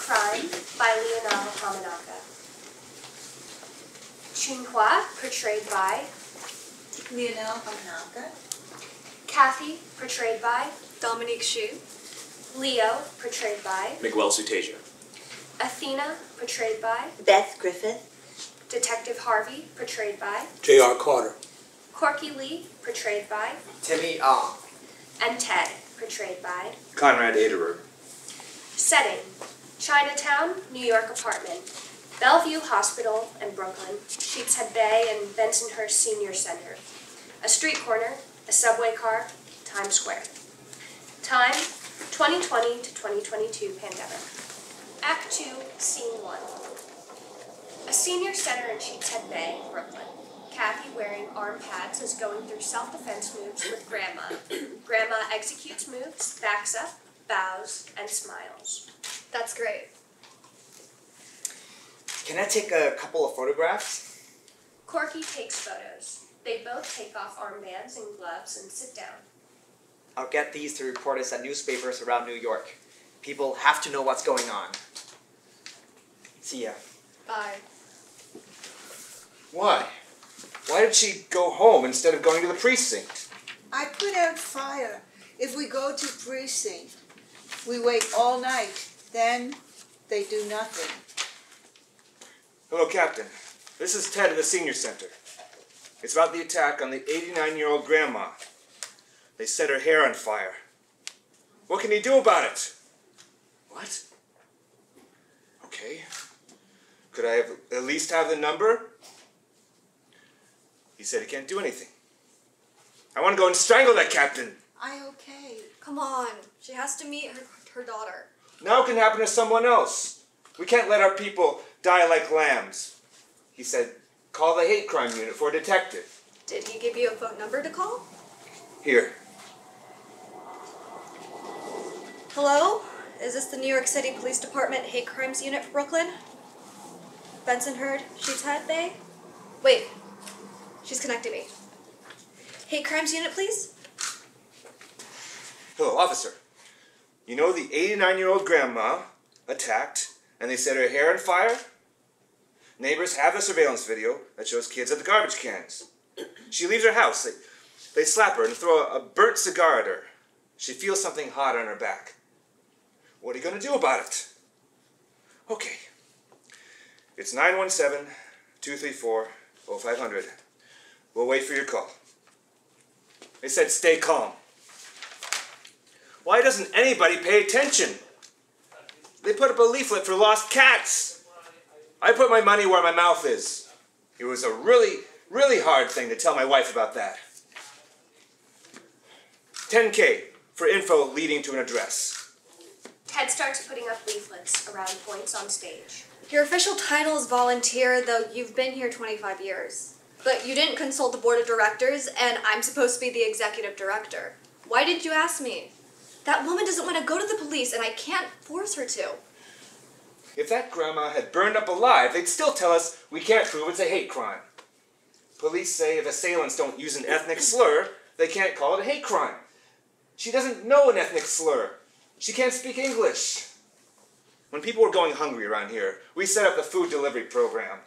Crime by Lionelle Hamanaka. Chunhua, portrayed by Lionelle Hamanaka. Kathy, portrayed by Dominique Xi. Leo, portrayed by Miguel Sutjedo. Athena, portrayed by Beth Griffith. Detective Harvey, portrayed by J.R. Carter. Corky Lee, portrayed by Timmy Ah. and Ted, portrayed by Konrad Aderer. Setting Chinatown, New York apartment, Bellevue Hospital and Brooklyn, Sheepshead Bay and Bensonhurst Senior Center, a street corner, a subway car, Times Square. Time 2020 to 2022 pandemic. Act 2, Scene 1. A senior center in Sheepshead Bay, Brooklyn. Kathy, wearing arm pads, is going through self defense moves with Grandma. Grandma executes moves, backs up, bows, and smiles. That's great. Can I take a couple of photographs? Corky takes photos. They both take off armbands and gloves and sit down. I'll get these to reporters at newspapers around New York. People have to know what's going on. See ya. Bye. Why? Why did she go home instead of going to the precinct? I put out fire. If we go to precinct, we wait all night. Then they do nothing. Hello, Captain. This is Ted at the Senior Center. It's about the attack on the 89 year old grandma. They set her hair on fire. What can you do about it? What? Okay. Could I have, at least have the number? He said he can't do anything. I want to go and strangle that captain. I okay. Come on. She has to meet her, her daughter. Now it can happen to someone else. We can't let our people die like lambs. He said, call the hate crime unit for a detective. Did he give you a phone number to call? Here. Hello? Is this the New York City Police Department Hate Crimes Unit for Brooklyn? Bensonhurst, Sheepshead Bay? Wait. She's connecting me. Hate Crimes Unit, please? Hello, officer. You know the 89 year old grandma attacked and they set her hair on fire? Neighbors have a surveillance video that shows kids at the garbage cans. She leaves her house. They, they slap her and throw a, burnt cigar at her. She feels something hot on her back. What are you going to do about it? Okay. It's 917 234 0500. We'll wait for your call. They said stay calm. Why doesn't anybody pay attention? They put up a leaflet for lost cats. I put my money where my mouth is. It was a really, really hard thing to tell my wife about that. 10K for info leading to an address. Ted starts putting up leaflets around points on stage. Your official title is volunteer, though you've been here 25 years. But you didn't consult the board of directors, and I'm supposed to be the executive director. Why did you ask me? That woman doesn't want to go to the police, and I can't force her to. If that grandma had burned up alive, they'd still tell us we can't prove it's a hate crime. Police say if assailants don't use an ethnic slur, they can't call it a hate crime. She doesn't know an ethnic slur. She can't speak English. When people were going hungry around here, we set up the food delivery program.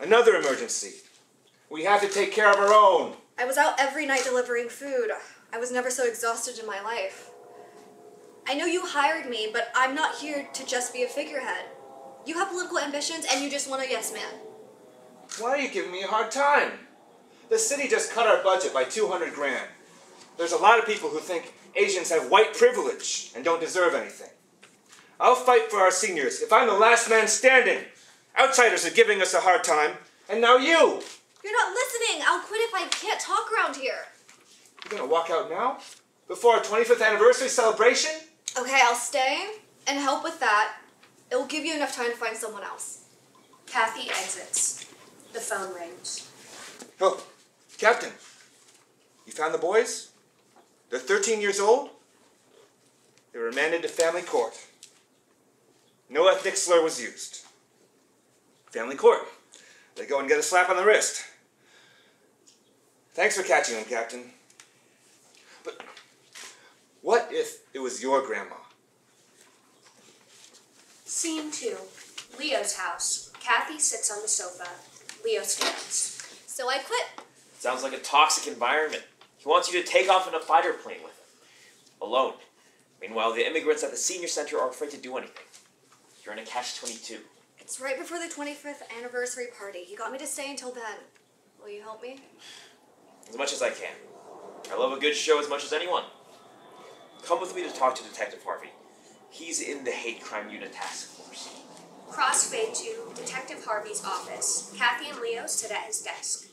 Another emergency. We have to take care of our own. I was out every night delivering food. I was never so exhausted in my life. I know you hired me, but I'm not here to just be a figurehead. You have political ambitions and you just want a yes man. Why are you giving me a hard time? The city just cut our budget by 200 grand. There's a lot of people who think Asians have white privilege and don't deserve anything. I'll fight for our seniors if I'm the last man standing. Outsiders are giving us a hard time, and now you! You're not listening. I'll quit if I can't talk around here. You're gonna walk out now? Before our 25th anniversary celebration? Okay, I'll stay and help with that. It will give you enough time to find someone else. Kathy exits. The phone rings. Oh, Captain, you found the boys? They're 13 years old? They were remanded to family court. No ethnic slur was used. Family court. They go and get a slap on the wrist. Thanks for catching them, Captain. But what if it was your grandma? Scene two. Leo's house. Kathy sits on the sofa. Leo stands. So I quit. Sounds like a toxic environment. He wants you to take off in a fighter plane with him. Alone. Meanwhile, the immigrants at the senior center are afraid to do anything. You're in a catch 22. It's right before the 25th anniversary party. He got me to stay until then. Will you help me? As much as I can. I love a good show as much as anyone. Come with me to talk to Detective Harvey. He's in the hate crime unit task force. Crossfade to Detective Harvey's office. Kathy and Leo sit at his desk.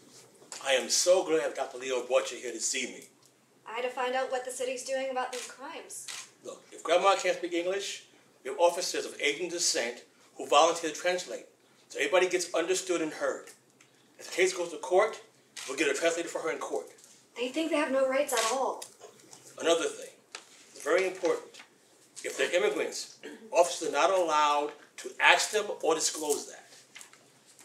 I am so glad Dr. Leo brought you here to see me. I had to find out what the city's doing about these crimes. Look, if Grandma can't speak English, we have officers of Asian descent who volunteer to translate, so everybody gets understood and heard. If the case goes to court, we'll get a translator for her in court. They think they have no rights at all. Another thing, it's very important. If they're immigrants, officers are not allowed to ask them or disclose that.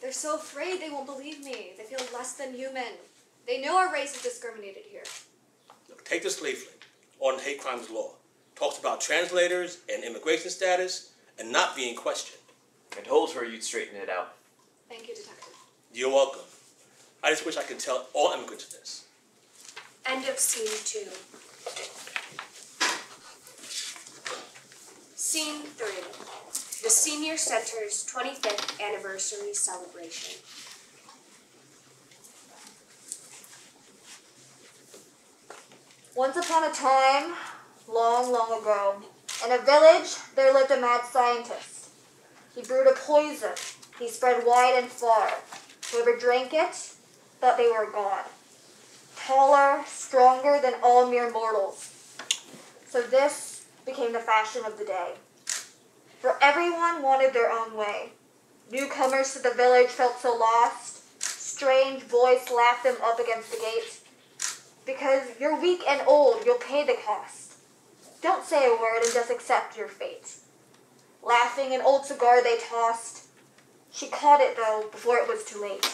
They're so afraid they won't believe me. They feel less than human. They know our race is discriminated here. Look, take this leaflet on hate crimes law. Talks about translators and immigration status and not being questioned. I told her you'd straighten it out. Thank you, Detective. You're welcome. I just wish I could tell all immigrants this. End of scene two. Scene three. The Senior Center's 25th anniversary celebration. Once upon a time, long, long ago, in a village there lived a mad scientist. He brewed a poison he spread wide and far. Whoever drank it thought they were God. Taller, stronger than all mere mortals. So this became the fashion of the day. For everyone wanted their own way. Newcomers to the village felt so lost. Strange boys laughed them up against the gate. Because you're weak and old, you'll pay the cost. Don't say a word and just accept your fate. Laughing, an old cigar they tossed. She caught it, though, before it was too late.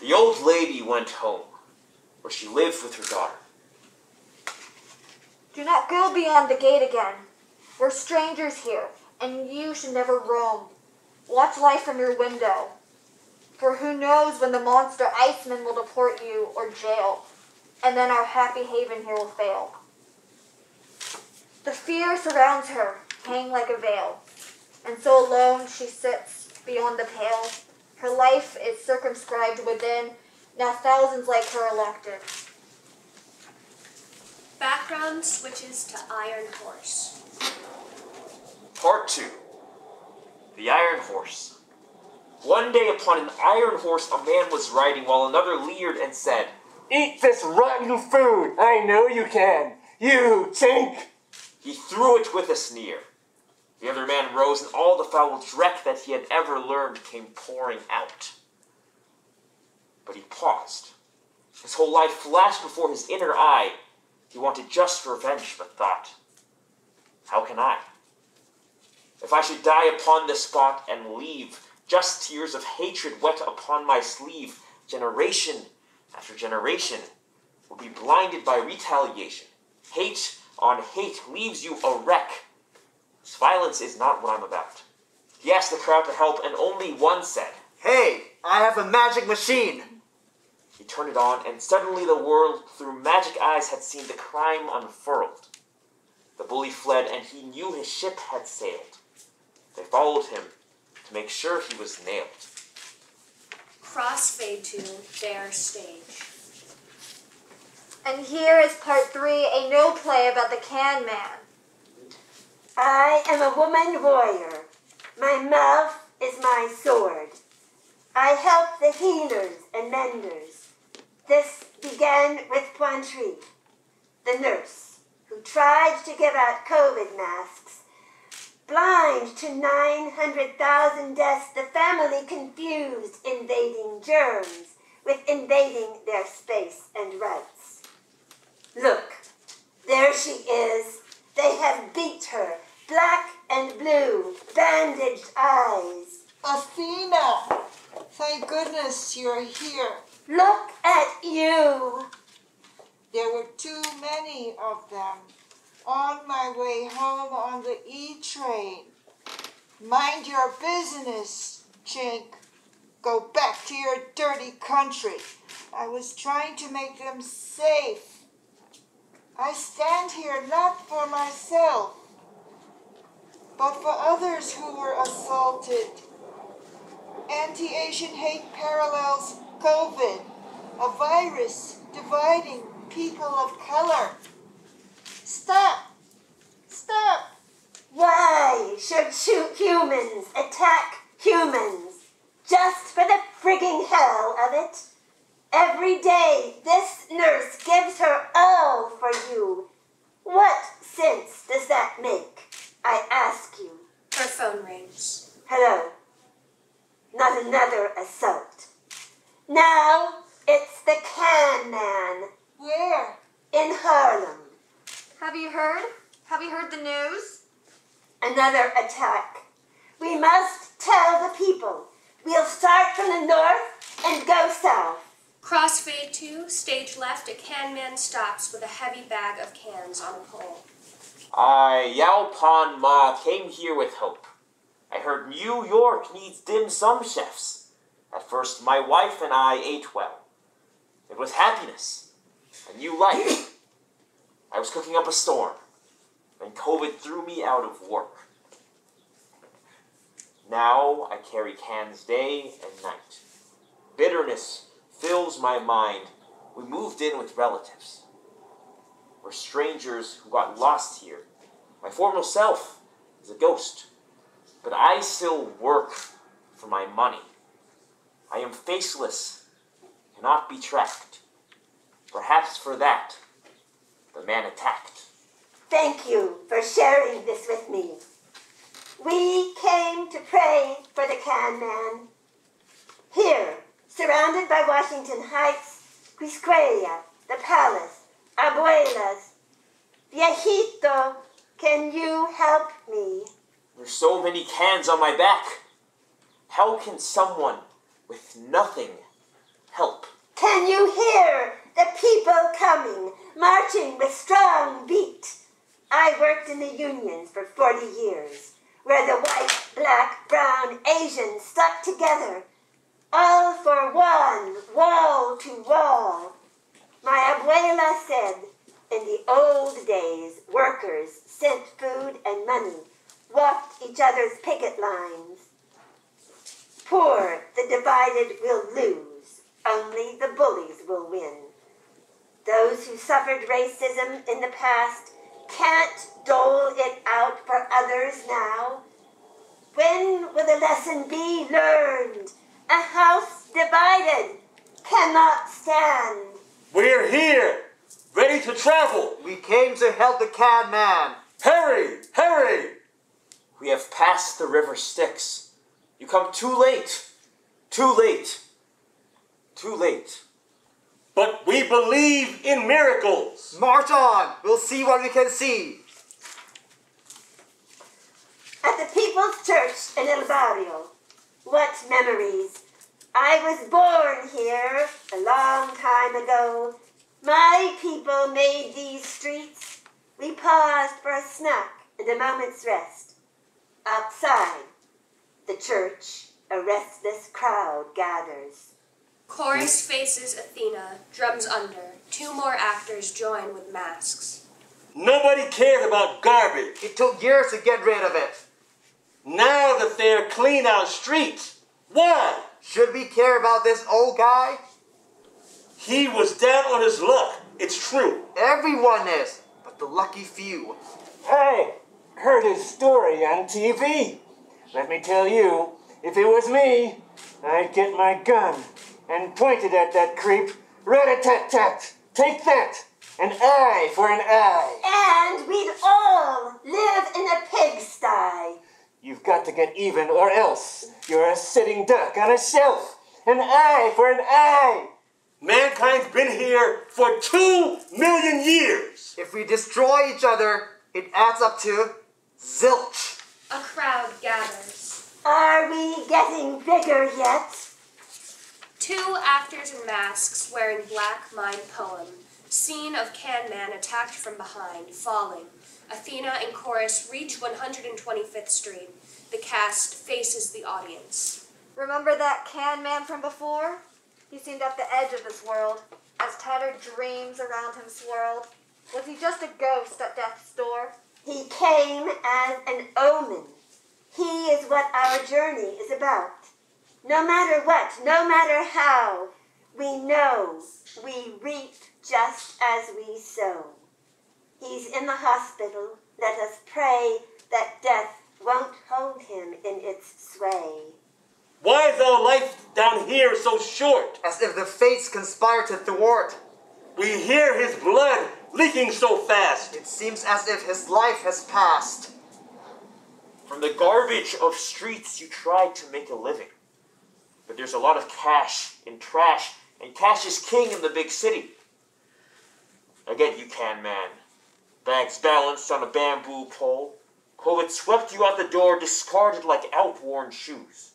The old lady went home, where she lived with her daughter. Do not go beyond the gate again. We're strangers here, and you should never roam. Watch life from your window. For who knows when the monster Iceman will deport you or jail, and then our happy haven here will fail. The fear surrounds her, hanging like a veil, and so alone she sits beyond the pale. Her life is circumscribed within, now thousands like her are locked in. Background switches to Iron Horse. Part 2 The Iron Horse. One day upon an iron horse, a man was riding while another leered and said, Eat this rotten food! I know you can! You chink! He threw it with a sneer. The other man rose, and all the foul dreck that he had ever learned came pouring out. But he paused. His whole life flashed before his inner eye. He wanted just revenge, but thought, How can I? If I should die upon this spot and leave just tears of hatred wet upon my sleeve, generation after generation will be blinded by retaliation. Hate on hate leaves you a wreck. This violence is not what I'm about. He asked the crowd to help, and only one said, Hey, I have a magic machine. He turned it on, and suddenly the world through magic eyes had seen the crime unfurled. The bully fled, and he knew his ship had sailed. They followed him to make sure he was nailed. Crossfade to their stage. And here is part three, a no play about the can man. I am a woman warrior. My mouth is my sword. I help the healers and menders. This began with Potri, the nurse, who tried to give out COVID masks. Blind to 900,000 deaths, the family confused invading germs with invading their space and rights. Look, there she is. They have beat her, black and blue, bandaged eyes. Athena, thank goodness you're here. Look at you. There were too many of them. On my way home on the E train. Mind your business, Chink. Go back to your dirty country. I was trying to make them safe. I stand here not for myself, but for others who were assaulted. Anti Asian hate parallels COVID, a virus dividing people of color. Stop! Stop! Why should shoot humans attack humans? Just for the frigging hell of it? Every day this nurse gives her all for you. What sense does that make? I ask you. Her phone rings. Hello. Not another assault. Now it's the can man Where? in Harlem. Have you heard? Have you heard the news? Another attack. We must tell the people. We'll start from the north and go south. Crossfade 2, stage left, a can man stops with a heavy bag of cans on a pole. I, Yao Pan Ma, came here with hope. I heard New York needs dim sum chefs. At first, my wife and I ate well. It was happiness, a new life. I was cooking up a storm, and COVID threw me out of work. Now I carry cans day and night. Bitterness fills my mind. We moved in with relatives. We're strangers who got lost here. My former self is a ghost, but I still work for my money. I am faceless, cannot be tracked. Perhaps for that, the man attacked. Thank you for sharing this with me. We came to pray for the can man. Here, surrounded by Washington Heights, Quisqueya, the palace, abuelas, viejito, can you help me? There's so many cans on my back. How can someone with nothing help? Can you hear the people coming, marching with strong beat? I worked in the unions for 40 years, where the white, black, brown, Asian stuck together, all for one, wall to wall. My abuela said, in the old days, workers sent food and money, walked each other's picket lines. Poor, the divided will lose, only the bullies will win. Those who suffered racism in the past can't dole it out for others now. When will the lesson be learned? A house divided cannot stand. We're here, ready to travel. We came to help the can man. Hurry, hurry. We have passed the river Styx. You come too late. Too late. Too late. But we believe in miracles. March on. We'll see what we can see. At the People's Church in El Barrio. What memories. I was born here a long time ago. My people made these streets. We paused for a snack and a moment's rest. Outside the church, a restless crowd gathers. Chorus faces Athena, drums under. Two more actors join with masks. Nobody cares about garbage. It took years to get rid of it. Now that they're clean our streets, why? Should we care about this old guy? He was down on his luck. It's true. Everyone is, but the lucky few. I heard his story on TV. Let me tell you, if it was me, I'd get my gun and point it at that creep. Rat-a-tat-tat. Take that. An eye for an eye. And we'd all live in a pigsty. You've got to get even, or else you're a sitting duck on a shelf. An eye for an eye. Mankind's been here for two million years. If we destroy each other, it adds up to zilch. A crowd gathers. Are we getting bigger yet? Two actors in masks wearing black mime poem. Scene of Can Man attacked from behind, falling. Athena and chorus reach 125th Street. The cast faces the audience. Remember that can man from before? He seemed at the edge of this world, as tattered dreams around him swirled. Was he just a ghost at death's door? He came as an omen. He is what our journey is about. No matter what, no matter how, we know we reap just as we sow. He's in the hospital. Let us pray that death won't hold him in its sway. Why is our life down here so short? As if the fates conspire to thwart. We hear his blood leaking so fast. It seems as if his life has passed. From the garbage of streets, you try to make a living. But there's a lot of cash in trash, and cash is king in the big city. Again, you can, man. Bags balanced on a bamboo pole. COVID swept you out the door, discarded like outworn shoes.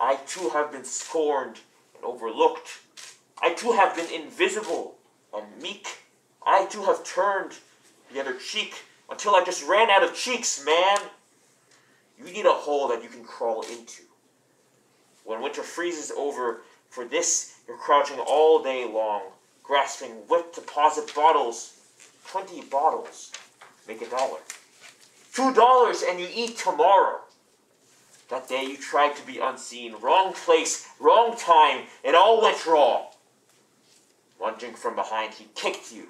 I too have been scorned and overlooked. I too have been invisible and meek. I too have turned the other cheek until I just ran out of cheeks, man. You need a hole that you can crawl into. When winter freezes over, for this you're crouching all day long, grasping wet deposit bottles. Twenty bottles make a dollar. Two dollars and you eat tomorrow. That day you tried to be unseen. Wrong place, wrong time, it all went wrong. Lunging from behind, he kicked you,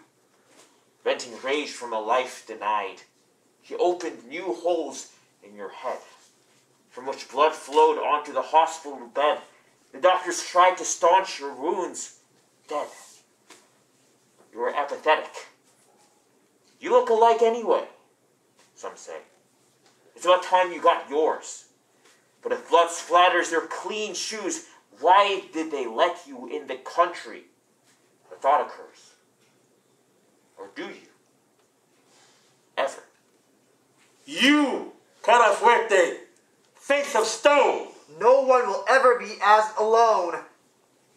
venting rage from a life denied. He opened new holes in your head, from which blood flowed onto the hospital bed. The doctors tried to staunch your wounds, dead. You were apathetic. You look alike anyway, some say. It's about time you got yours. But if blood splatters their clean shoes, why did they let you in the country? The thought occurs. Or do you? Ever? You, cara fuerte, face of stone. No one will ever be as alone.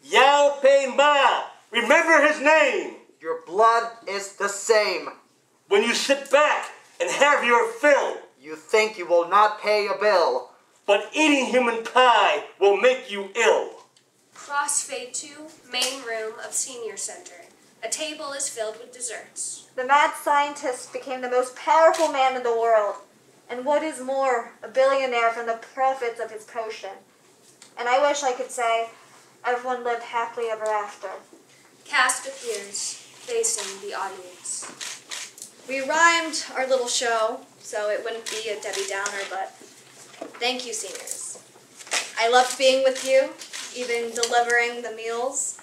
Yao Pan Ma, remember his name. Your blood is the same. When you sit back and have your fill, You think you will not pay a bill. but eating human pie will make you ill. Crossfade to main room of senior center. A table is filled with desserts. The mad scientist became the most powerful man in the world, and what is more, a billionaire from the profits of his potion. And I wish I could say, everyone lived happily ever after. Cast appears, facing the audience. We rhymed our little show, so it wouldn't be a Debbie Downer, but thank you, seniors. I loved being with you, even delivering the meals.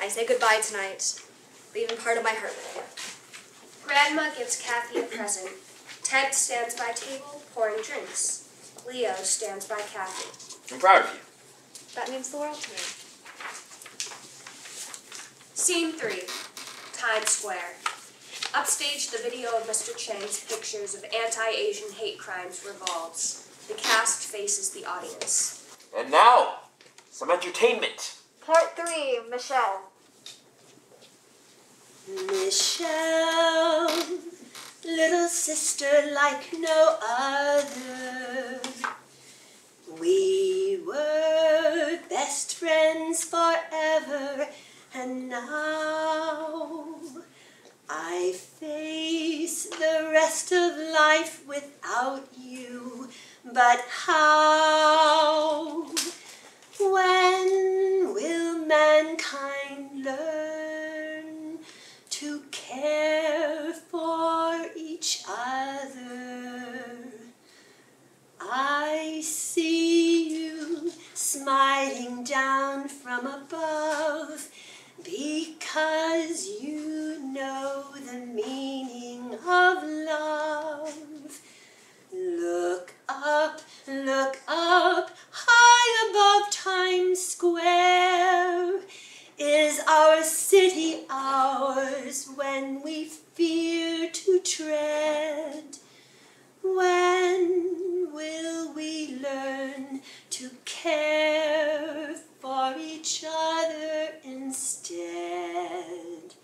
I say goodbye tonight, leaving part of my heart with you. Grandma gives Kathy a present. Ted stands by table, pouring drinks. Leo stands by Kathy. I'm proud of you. That means the world to me. Scene 3 Times Square. Upstage, the video of Mr. Chang's pictures of anti Asian hate crimes revolves. The cast faces the audience. And now, some entertainment. Part 3, Michelle. Michelle, little sister like no other. We were best friends forever, and now I face the rest of life without you. But how? When will mankind learn care for each other? I see you smiling down from above because you know the meaning of love. Look up, look up, high above Times Square. Is our the hours when we fear to tread? When will we learn to care for each other instead?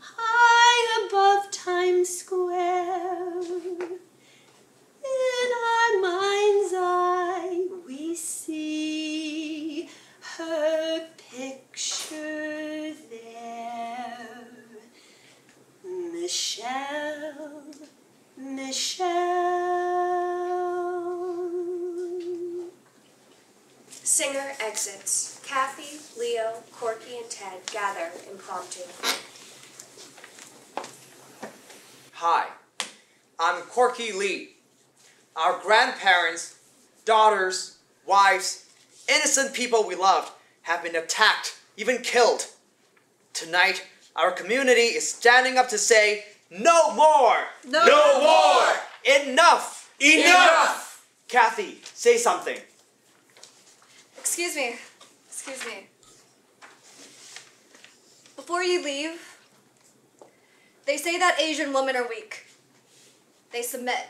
High above Times Square, in our mind's eye. Singer exits. Kathy, Leo, Corky, and Ted gather impromptu. Hi, I'm Corky Lee. Our grandparents, daughters, wives, innocent people we loved have been attacked, even killed. Tonight, our community is standing up to say, no more! No, more! Enough! Enough! Kathy, say something. Excuse me. Excuse me. Before you leave, they say that Asian women are weak. They submit.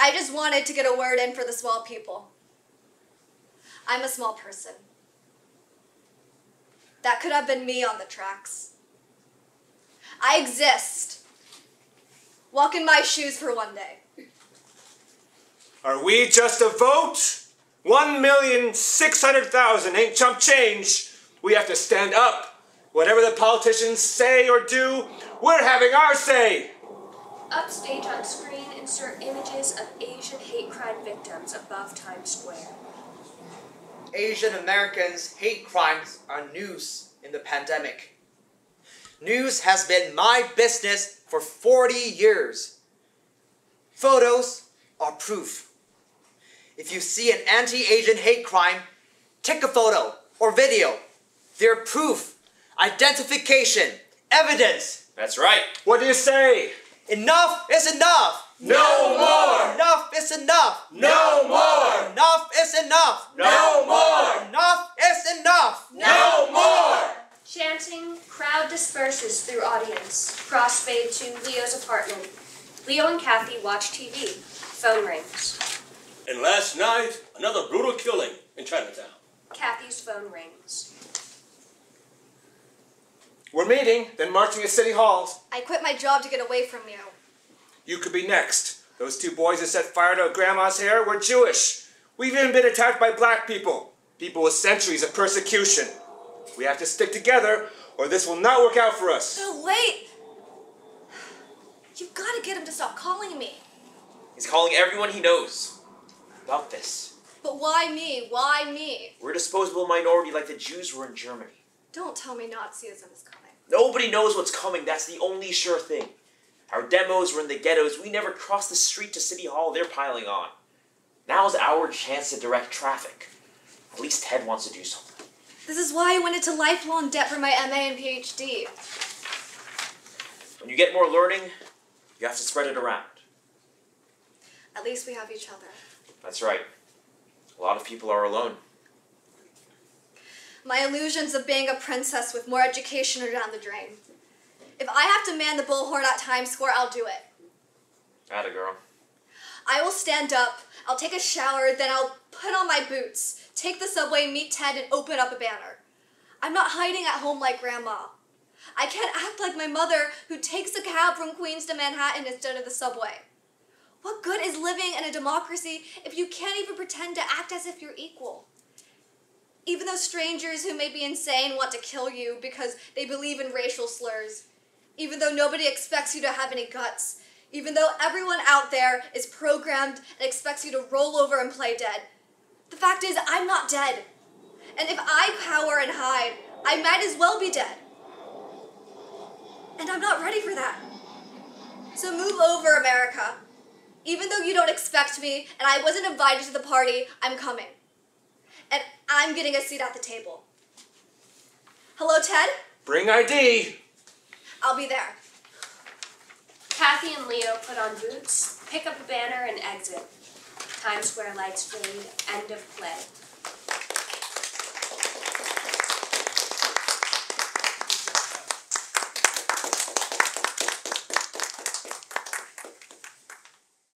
I just wanted to get a word in for the small people. I'm a small person. That could have been me on the tracks. I exist. Walk in my shoes for one day. Are we just a vote? One million six hundred thousand ain't chump change. We have to stand up. Whatever the politicians say or do, we're having our say. Upstage on screen, insert images of Asian hate crime victims above Times Square. Asian Americans' hate crimes are news in the pandemic. News has been my business for 40 years. Photos are proof. If you see an anti Asian hate crime, take a photo or video. They're proof, identification, evidence. That's right. What do you say? Enough is enough! No more! Enough is enough! No more! Enough is enough! No more! Enough is enough! No more! Chanting, crowd disperses through audience. Crossfade to Leo's apartment. Leo and Kathy watch TV. Phone rings. And last night, another brutal killing in Chinatown. Kathy's phone rings. We're meeting, then marching to City Halls. I quit my job to get away from you. You could be next. Those two boys that set fire to Grandma's hair were Jewish. We've even been attacked by black people. People with centuries of persecution. We have to stick together, or this will not work out for us. No, wait! You've got to get him to stop calling me. He's calling everyone he knows about this. But why me? Why me? We're a disposable minority like the Jews were in Germany. Don't tell me Nazism is coming. Nobody knows what's coming. That's the only sure thing. Our demos were in the ghettos. We never crossed the street to City Hall. They're piling on. Now's our chance to direct traffic. At least Ted wants to do something. This is why I went into lifelong debt for my MA and PhD. When you get more learning, you have to spread it around. At least we have each other. That's right. A lot of people are alone. My illusions of being a princess with more education are down the drain. If I have to man the bullhorn at Times Square, I'll do it. Atta girl. I will stand up, I'll take a shower, then I'll put on my boots, take the subway, meet Ted, and open up a banner. I'm not hiding at home like Grandma. I can't act like my mother who takes a cab from Queens to Manhattan instead of the subway. What good is living in a democracy if you can't even pretend to act as if you're equal? Even though strangers who may be insane want to kill you because they believe in racial slurs, even though nobody expects you to have any guts, even though everyone out there is programmed and expects you to roll over and play dead. The fact is, I'm not dead. And if I cower and hide, I might as well be dead. And I'm not ready for that. So move over, America. Even though you don't expect me and I wasn't invited to the party, I'm coming. And I'm getting a seat at the table. Hello, Ted? Bring ID. I'll be there. Kathy and Leo put on boots, pick up a banner, and exit. Times Square lights fade. End of play.